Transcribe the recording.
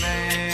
man.